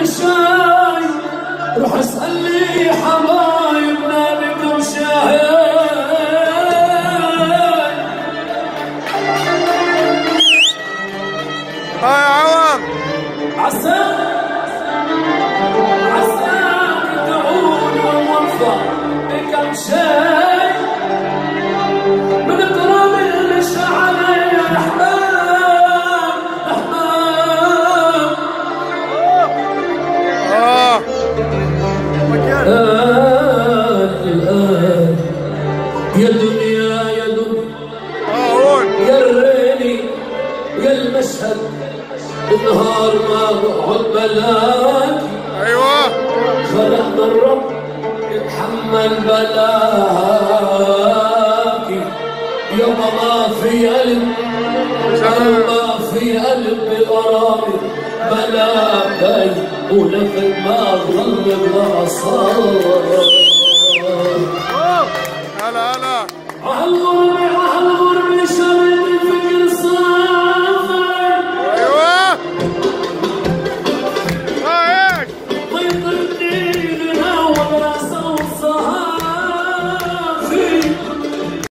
الشاي. روح اسأل لي حبايبنا لكم شاي. هاي يا دنيا يا دنيا يا الريلي يا المشهد. النهار ما بقعد بلاكي أيوه. خلقنا الرب يتحمل بلاكي يابا ما في قلب ما في قلب بقراري بلاكي ولكن ما ظل بغصاري أهل الغرباء